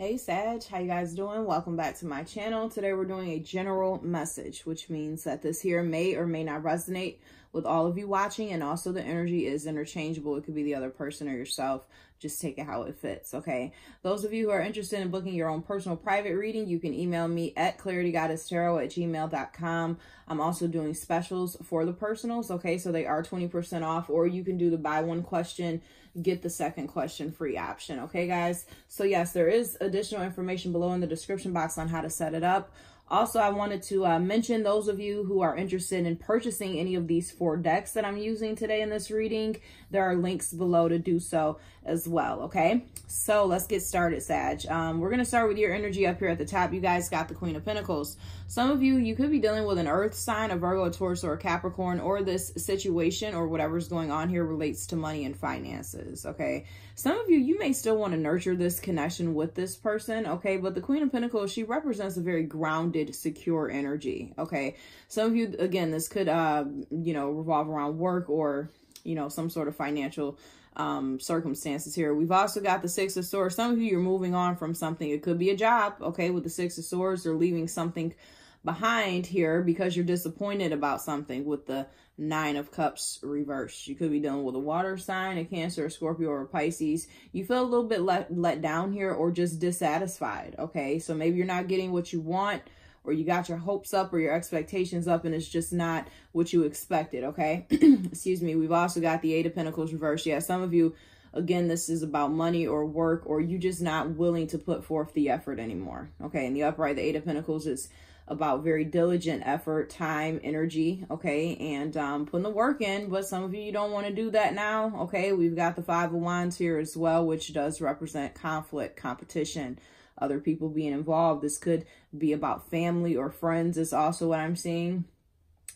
Hey Sag, how you guys doing? Welcome back to my channel. Today we're doing a general message, which means that this here may or may not resonate with all of you watching and also the energy is interchangeable. It could be the other person or yourself. Just take it how it fits, okay? Those of you who are interested in booking your own personal private reading, you can email me at claritygoddesstarot at gmail.com. I'm also doing specials for the personals, okay? So they are 20% off or you can do the buy one question, get the second question free option, okay guys? So yes, there is additional information below in the description box on how to set it up. Also, I wanted to uh, mention those of you who are interested in purchasing any of these four decks that I'm using today in this reading, there are links below to do so as well, okay? So let's get started, Sag. Um, we're going to start with your energy up here at the top. You guys got the Queen of Pentacles. Some of you, you could be dealing with an earth sign, a Virgo, a Taurus, or a Capricorn, or this situation or whatever's going on here relates to money and finances, okay? Some of you, you may still want to nurture this connection with this person, okay? But the Queen of Pentacles, she represents a very grounded, secure energy, okay? Some of you, again, this could, uh, you know, revolve around work or, you know, some sort of financial um, circumstances here. We've also got the Six of Swords. Some of you, you're moving on from something. It could be a job, okay, with the Six of Swords or leaving something behind here because you're disappointed about something with the nine of cups reversed you could be dealing with a water sign a cancer a scorpio or a pisces you feel a little bit let, let down here or just dissatisfied okay so maybe you're not getting what you want or you got your hopes up or your expectations up and it's just not what you expected okay? Excuse me we've also got the eight of pentacles reversed. Yeah some of you again this is about money or work or you just not willing to put forth the effort anymore okay and the upright the eight of pentacles is about very diligent effort, time, energy, okay, and um, putting the work in. But some of you, you don't want to do that now, okay? We've got the Five of Wands here as well, which does represent conflict, competition, other people being involved. This could be about family or friends is also what I'm seeing.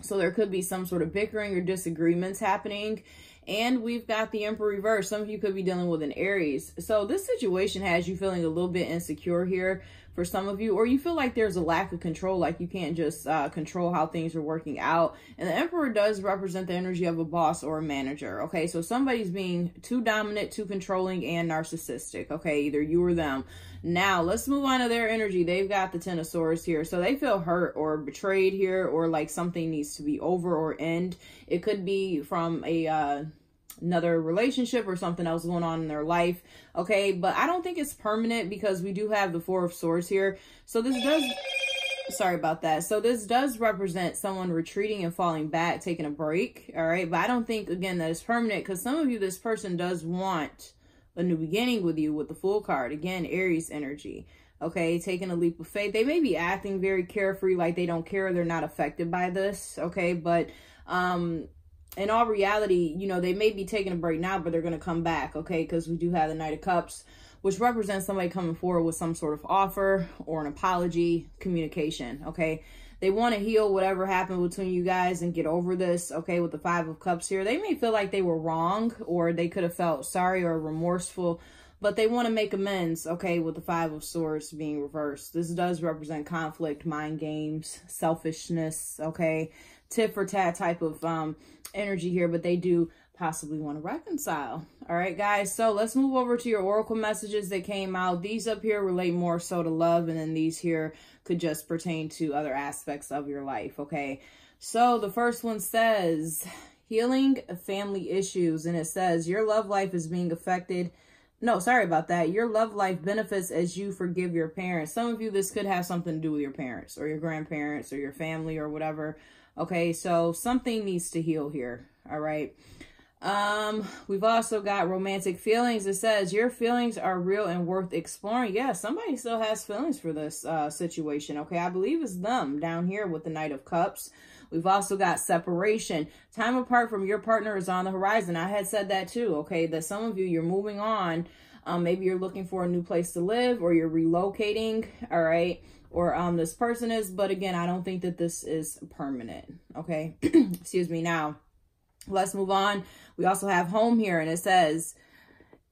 So there could be some sort of bickering or disagreements happening. And we've got the Emperor reverse. Some of you could be dealing with an Aries. So this situation has you feeling a little bit insecure here for some of you, or you feel like there's a lack of control, like you can't just uh, control how things are working out. And the Emperor does represent the energy of a boss or a manager, okay? So somebody's being too dominant, too controlling, and narcissistic, okay? Either you or them. Now, let's move on to their energy. They've got the Ten of Swords here. So they feel hurt or betrayed here, or like something needs to be over or end. It could be from a... Uh, another relationship or something else going on in their life. Okay, but I don't think it's permanent because we do have the Four of Swords here. So this does, sorry about that. So this does represent someone retreating and falling back, taking a break. All right, but I don't think, again, that it's permanent because some of you, this person does want a new beginning with you with the Fool card. Again, Aries energy. Okay, taking a leap of faith. They may be acting very carefree, like they don't care, they're not affected by this. Okay, but um in all reality, you know, they may be taking a break now, but they're going to come back, okay? Because we do have the Knight of Cups, which represents somebody coming forward with some sort of offer or an apology, communication, okay? They want to heal whatever happened between you guys and get over this, okay, with the Five of Cups here. They may feel like they were wrong or they could have felt sorry or remorseful, but they want to make amends, okay, with the Five of Swords being reversed. This does represent conflict, mind games, selfishness, okay? Tit for tat type of um, energy here, but they do possibly want to reconcile. All right, guys. So let's move over to your oracle messages that came out. These up here relate more so to love, and then these here could just pertain to other aspects of your life. Okay. So the first one says healing family issues, and it says your love life is being affected. No, sorry about that. Your love life benefits as you forgive your parents. Some of you, this could have something to do with your parents or your grandparents or your family or whatever. Okay, so something needs to heal here. All right. Um, we've also got romantic feelings. It says your feelings are real and worth exploring. Yeah, somebody still has feelings for this uh, situation. Okay, I believe it's them down here with the Knight of Cups. We've also got separation. Time apart from your partner is on the horizon. I had said that too. Okay, that some of you you're moving on. Um, maybe you're looking for a new place to live or you're relocating. All right or um this person is but again i don't think that this is permanent okay excuse me now let's move on we also have home here and it says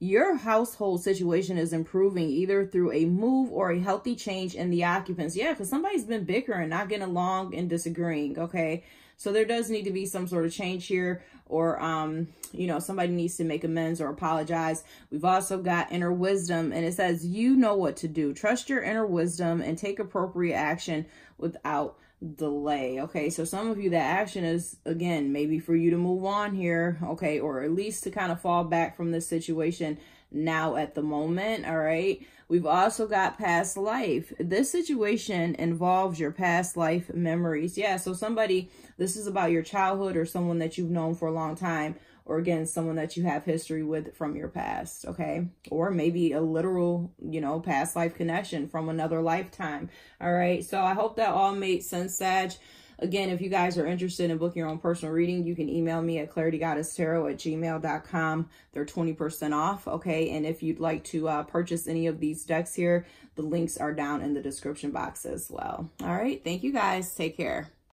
your household situation is improving either through a move or a healthy change in the occupants yeah because somebody's been bickering not getting along and disagreeing okay So there does need to be some sort of change here or, um, you know, somebody needs to make amends or apologize. We've also got inner wisdom and it says, you know what to do. Trust your inner wisdom and take appropriate action without delay. Okay, so some of you, that action is again maybe for you to move on here, okay, or at least to kind of fall back from this situation now at the moment. All right, we've also got past life. This situation involves your past life memories. Yeah, so somebody, this is about your childhood or someone that you've known for a long time or again someone that you have history with from your past okay or maybe a literal you know past life connection from another lifetime all right so i hope that all made sense sag Again, if you guys are interested in booking your own personal reading, you can email me at claritygoddesstarot at gmail.com. They're 20% off, okay? And if you'd like to uh, purchase any of these decks here, the links are down in the description box as well. All right, thank you guys. Take care.